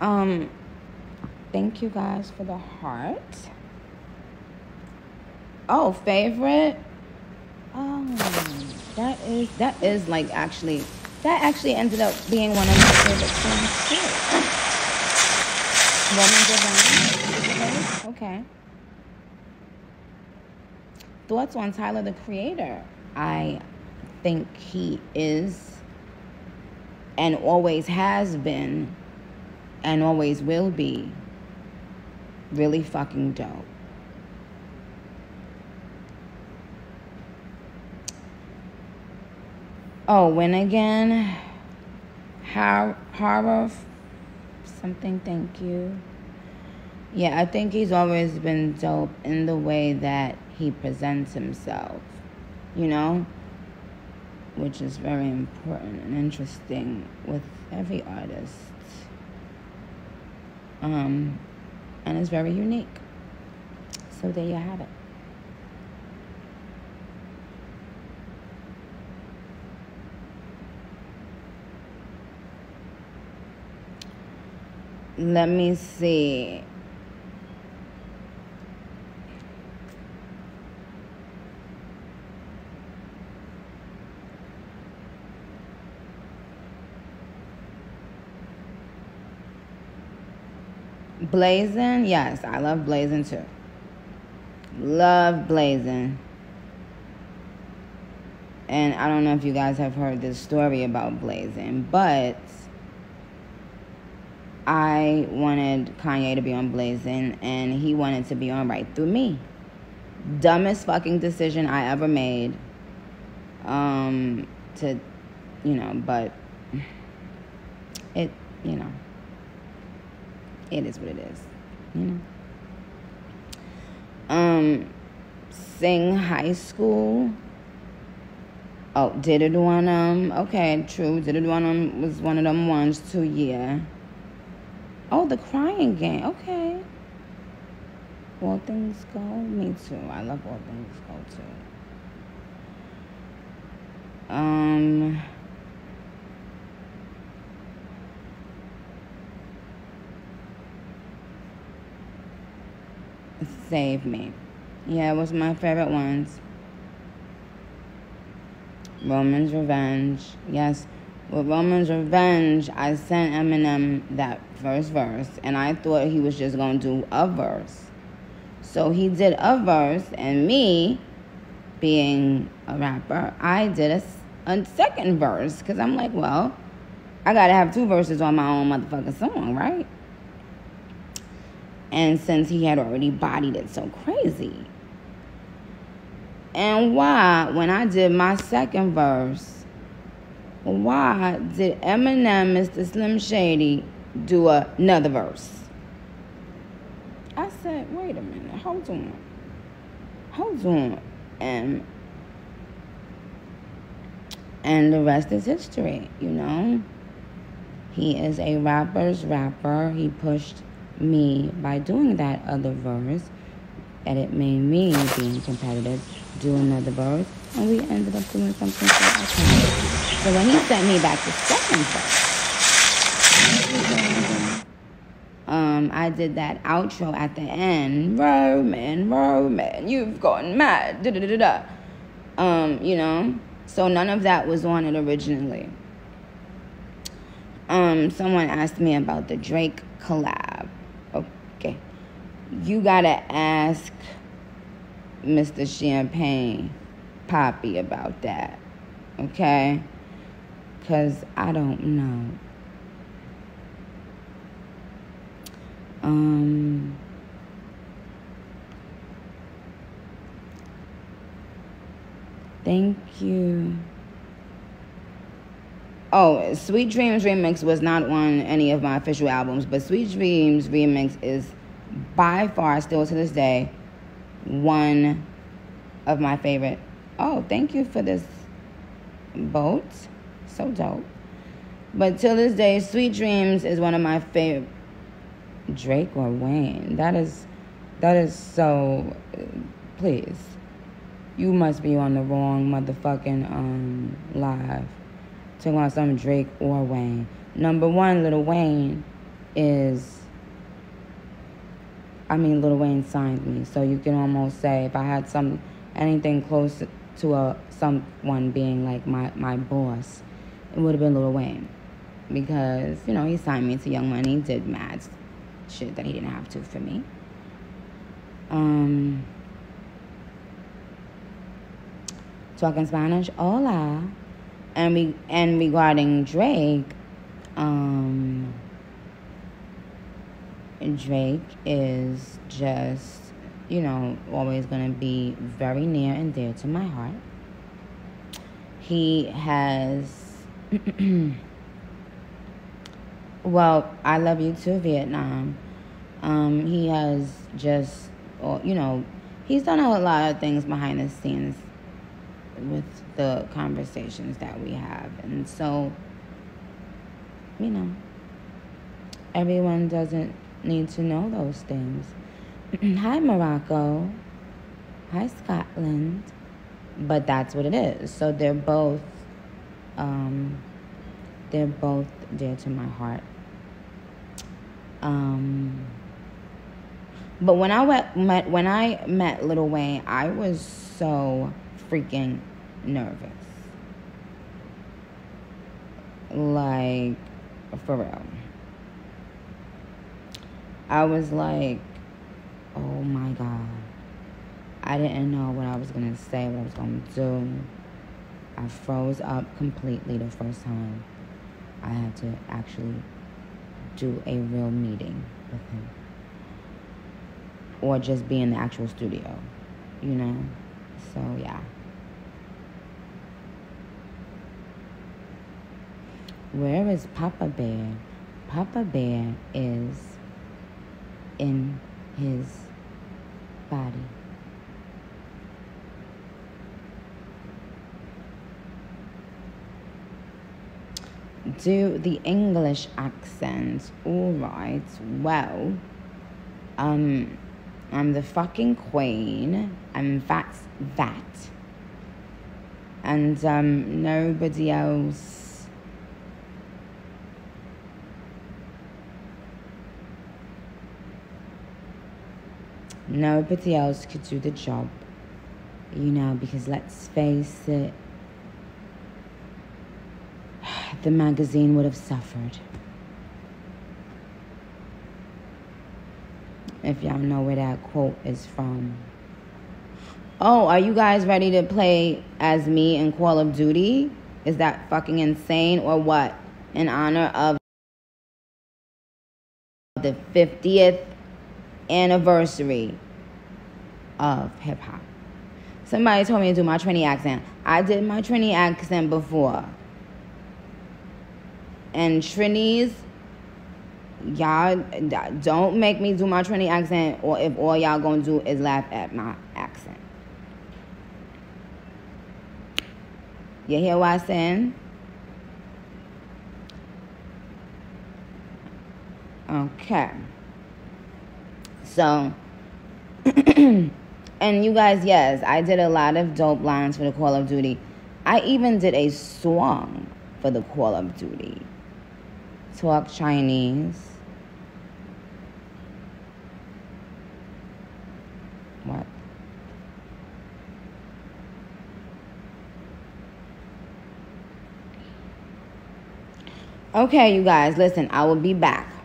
Um, thank you guys for the heart. Oh, favorite. Oh, that is that is like actually that actually ended up being one of my favorite songs too. Roman's Revenge. Okay. Thoughts on Tyler the Creator? I think he is and always has been and always will be really fucking dope. Oh, when again? Har- horror something, thank you. Yeah, I think he's always been dope in the way that he presents himself, you know? Which is very important and interesting with every artist. Um, and it's very unique. So there you have it. Let me see. Blazing, yes, I love Blazing too. Love Blazing. And I don't know if you guys have heard this story about Blazing, but I wanted Kanye to be on Blazing, and he wanted to be on Right Through Me. Dumbest fucking decision I ever made. Um, to, you know, but it, you know it is what it is, you know. Um, sing high school. Oh, did it one um okay, true. Did it one um was one of them ones too, yeah. Oh, the crying game, okay. All things go, me too. I love all things go too. Um Save Me. Yeah, it was my favorite ones. Roman's Revenge. Yes, with Roman's Revenge, I sent Eminem that first verse, and I thought he was just going to do a verse. So he did a verse, and me, being a rapper, I did a, a second verse, because I'm like, well, I got to have two verses on my own motherfucking song, right? And since he had already bodied it so crazy. And why, when I did my second verse, why did Eminem, Mr. Slim Shady, do another verse? I said, wait a minute, hold on. Hold on. And and the rest is history, you know? He is a rapper's rapper. He pushed me by doing that other verse, and it made me being competitive do another verse, and we ended up doing something so when he sent me back the second verse, um, I did that outro at the end. Roman, Roman, you've gone mad. Da da da da. Um, you know, so none of that was it originally. Um, someone asked me about the Drake collab you gotta ask Mr. Champagne Papi about that, okay? Because I don't know. Um, thank you. Oh, Sweet Dreams Remix was not on any of my official albums, but Sweet Dreams Remix is by far, still to this day, one of my favorite. Oh, thank you for this boat. So dope. But till this day, Sweet Dreams is one of my favorite. Drake or Wayne. That is, that is so. Please, you must be on the wrong motherfucking um live. Talking about some Drake or Wayne. Number one, Little Wayne is I mean Lil Wayne signed me, so you can almost say if I had some anything close to a someone being like my, my boss, it would have been Lil Wayne. Because, you know, he signed me to Young Money, did mad shit that he didn't have to for me. Um talking Spanish, hola. And we and regarding Drake, um Drake is just, you know, always going to be very near and dear to my heart. He has, well, I love you too, Vietnam. Um, he has just, or you know, he's done a lot of things behind the scenes with the conversations that we have. And so, you know, everyone doesn't need to know those things. Hi, Morocco. Hi, Scotland. But that's what it is. So they're both, um, they're both dear to my heart. Um, but when I went, met when I met Little Wayne, I was so freaking nervous. Like, for real. I was like, oh my God. I didn't know what I was going to say, what I was going to do. I froze up completely the first time I had to actually do a real meeting with him. Or just be in the actual studio, you know? So, yeah. Where is Papa Bear? Papa Bear is in his body. Do the English accent, alright, well, um, I'm the fucking queen, and that's that. And, um, nobody else Nobody else could do the job, you know, because let's face it, the magazine would have suffered. If y'all know where that quote is from. Oh, are you guys ready to play as me in Call of Duty? Is that fucking insane or what? In honor of the 50th anniversary of hip hop. Somebody told me to do my Trini accent. I did my Trini accent before. And Trini's, y'all don't make me do my Trini accent, or if all y'all gonna do is laugh at my accent. You hear what I'm saying? Okay. So, and you guys, yes, I did a lot of dope lines for the Call of Duty. I even did a song for the Call of Duty. Talk Chinese. What? Okay, you guys, listen, I will be back.